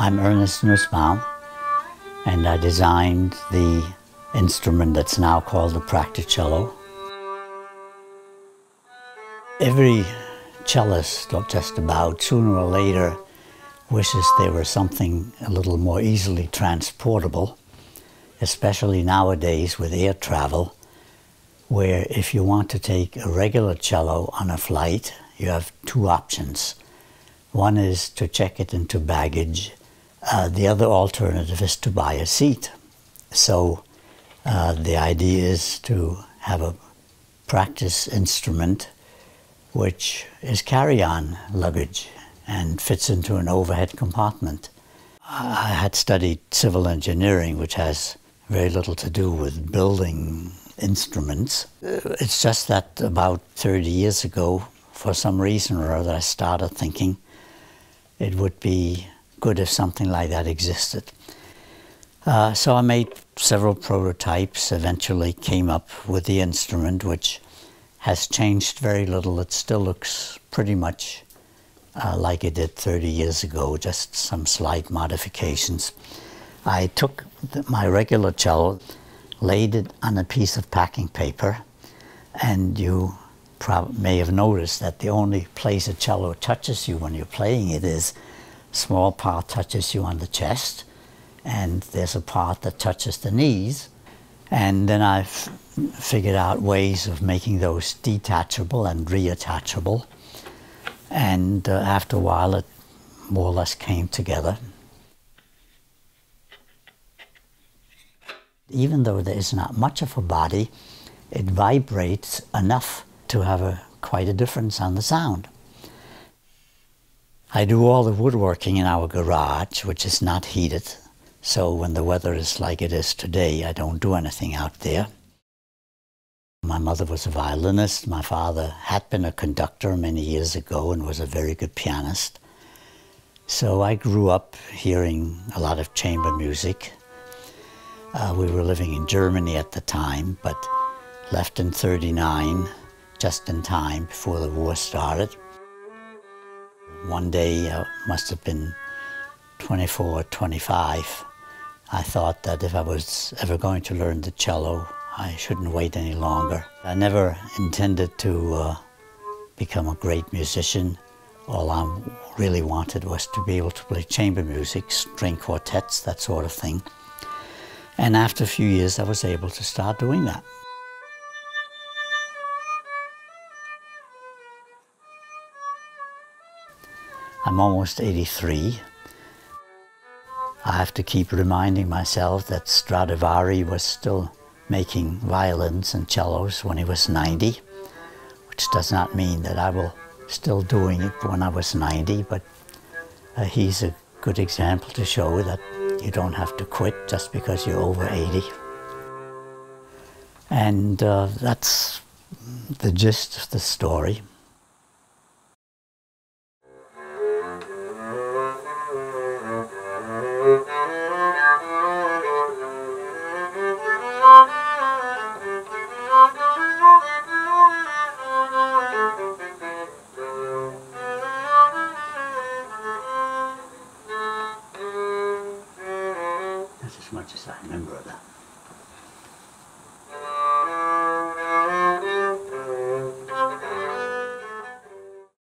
I'm Ernest Nussbaum, and I designed the instrument that's now called the Practicello. Every cellist, or just about, sooner or later, wishes there were something a little more easily transportable, especially nowadays with air travel, where if you want to take a regular cello on a flight, you have two options. One is to check it into baggage. Uh, the other alternative is to buy a seat. So uh, the idea is to have a practice instrument which is carry-on luggage and fits into an overhead compartment. I had studied civil engineering, which has very little to do with building instruments. It's just that about 30 years ago, for some reason or other, I started thinking it would be good if something like that existed. Uh, so I made several prototypes, eventually came up with the instrument, which has changed very little. It still looks pretty much uh, like it did 30 years ago, just some slight modifications. I took the, my regular cello, laid it on a piece of packing paper, and you may have noticed that the only place a cello touches you when you're playing it is small part touches you on the chest, and there's a part that touches the knees. And then I've figured out ways of making those detachable and reattachable. And uh, after a while, it more or less came together. even though there is not much of a body, it vibrates enough to have a, quite a difference on the sound. I do all the woodworking in our garage, which is not heated, so when the weather is like it is today, I don't do anything out there. My mother was a violinist. My father had been a conductor many years ago and was a very good pianist. So I grew up hearing a lot of chamber music uh, we were living in Germany at the time, but left in 39, just in time before the war started. One day, uh, must have been 24, 25, I thought that if I was ever going to learn the cello, I shouldn't wait any longer. I never intended to uh, become a great musician. All I really wanted was to be able to play chamber music, string quartets, that sort of thing. And after a few years, I was able to start doing that. I'm almost 83. I have to keep reminding myself that Stradivari was still making violins and cellos when he was 90, which does not mean that I will still doing it when I was 90, but uh, he's a good example to show that you don't have to quit just because you're over 80. And uh, that's the gist of the story. much as I remember of that.